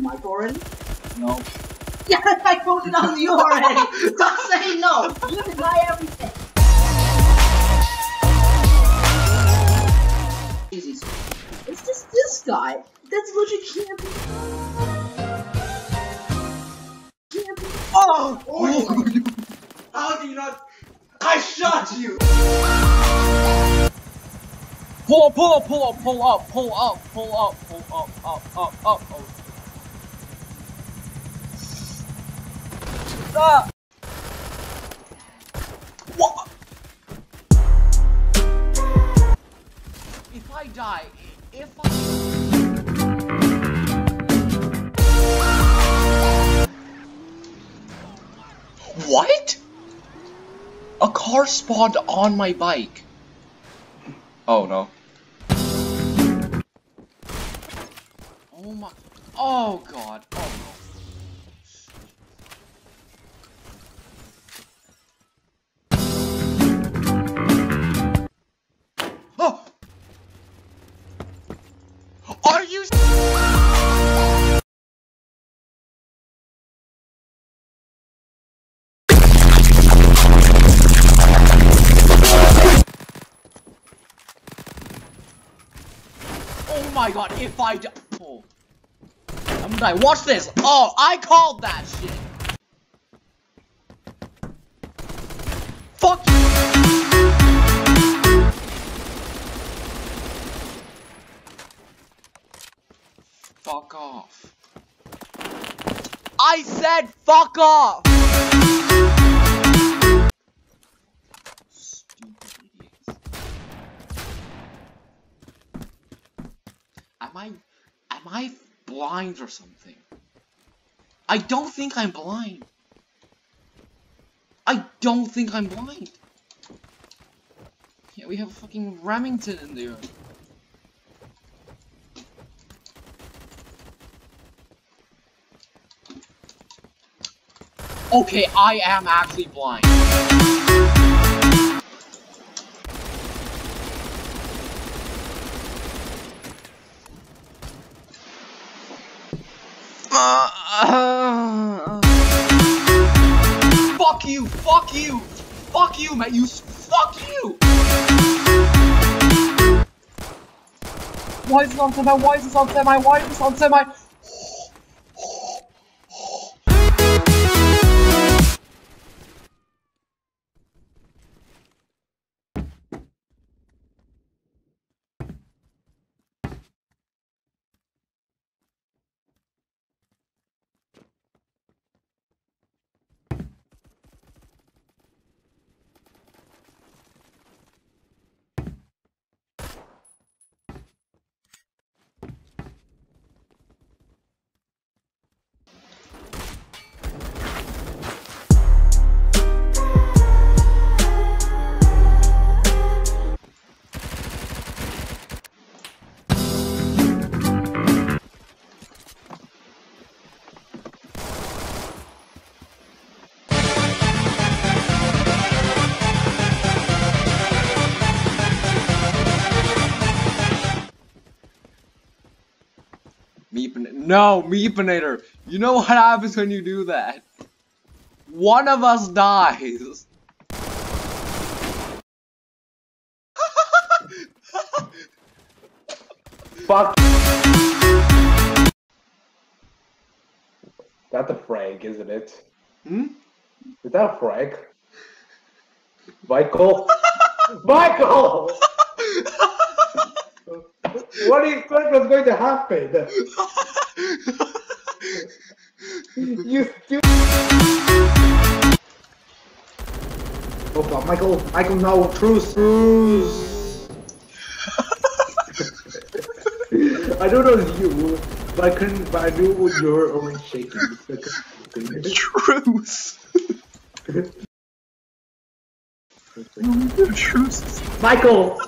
mic already? No. Yeah, I voted on you already. Don't say no. You deny everything. Easy. It's just this guy. That's legit camping. Camping. Oh! Oh! How do you not? I shot you! Pull up, pull up, pull up, pull up, pull up, pull up, pull up, up, up, up. Oh. Ah! What? If I die, if I. What? A car spawned on my bike. Oh no. Oh my. Oh god. Oh no. Oh my god, if I die. Oh. I'm gonna die. Watch this. Oh, I called that shit. Fuck you. Fuck off. I said fuck off. Blind or something? I don't think I'm blind. I don't think I'm blind. Yeah, we have a fucking Remington in there. Okay, I am actually blind. Fuck you! Fuck you! Fuck you, man! You fuck you! Why is this on semi? Why is this on semi? Why is this on semi? Meepinator. No, Meepinator. You know what happens when you do that? One of us dies. Fuck. That's a Frank, isn't it? Hmm? Is that a Frank? Michael? Michael! What do you was going to happen? You stupid. Oh Michael, Michael, no, truce, truce. I don't know you, but I couldn't. But I knew you were already shaking. Truce. Truce. Michael.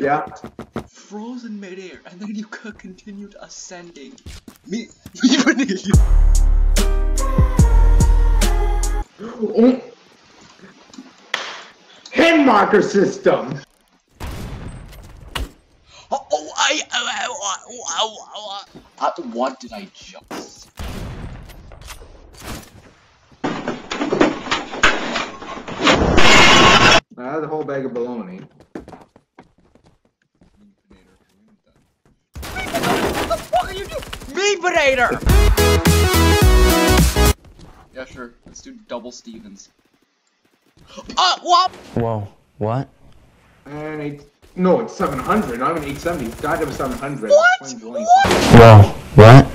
Yeah. frozen midair, and then you continued ascending. Me, Meepinator. Oh. and marker system. Oh, oh I, I, I, I, I, I, what did I just? Ah, That's a whole bag of bologna. What the fuck are you doing? Meepinator! Yeah, sure. Let's do double Stevens. Uh, what? Whoa, what? And eight, no, it's 700, not even 870. God, it was 700. What? Plain bologna. Whoa, what?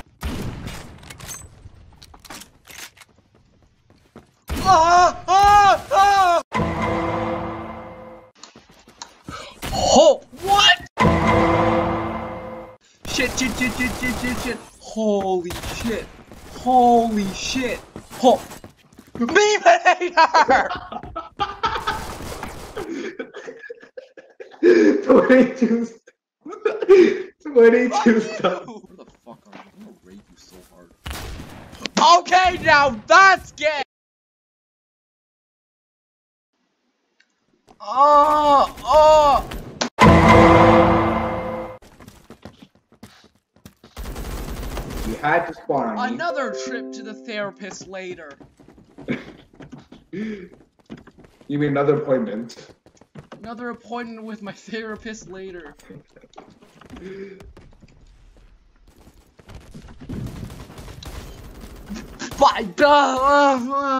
Shit, shit, shit, shit, shit, shit. Holy shit. Holy shit. Oh. Beaminator! 22. 22 stuff. Where the fuck are you? I'm gonna rape you so hard. Okay, now that's gay! Oh, oh! Had to spawn on me. Another trip to the therapist later. You mean another appointment? Another appointment with my therapist later. Bye, duh. Uh, uh.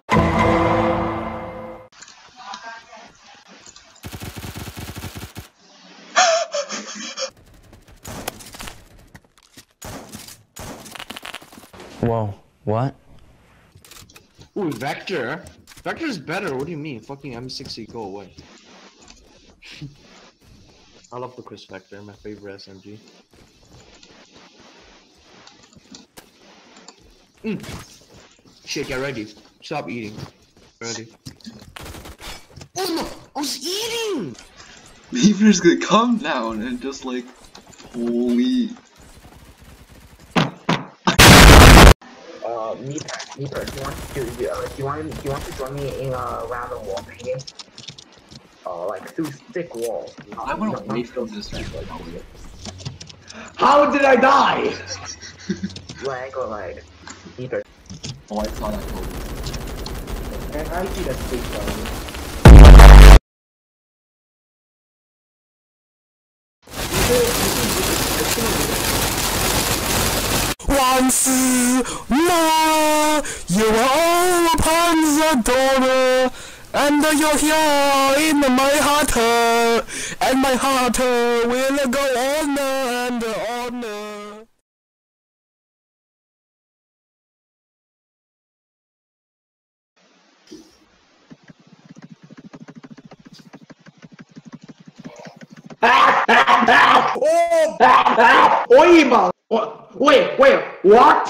Whoa, what? Ooh, Vector. Vector's better. What do you mean? Fucking M60, go away. I love the Kriss Vector, my favorite SMG. Mm. Shit, get ready. Stop eating. Ready. Oh no! I was eating! Beaver's gonna come down and just like, holy. Uh, Meeper, Meeper, do you want to do, uh, do you want do you want to join me in a round of wall painting? Uh, like through thick walls. I wanna wait for this to How did I die? Lag or like Meeper. Oh, I saw that Kobe. And I see that big value. Once you are all upon the door, and you're here in my heart, and my heart will go on and on. Oima! Wait, wait, what?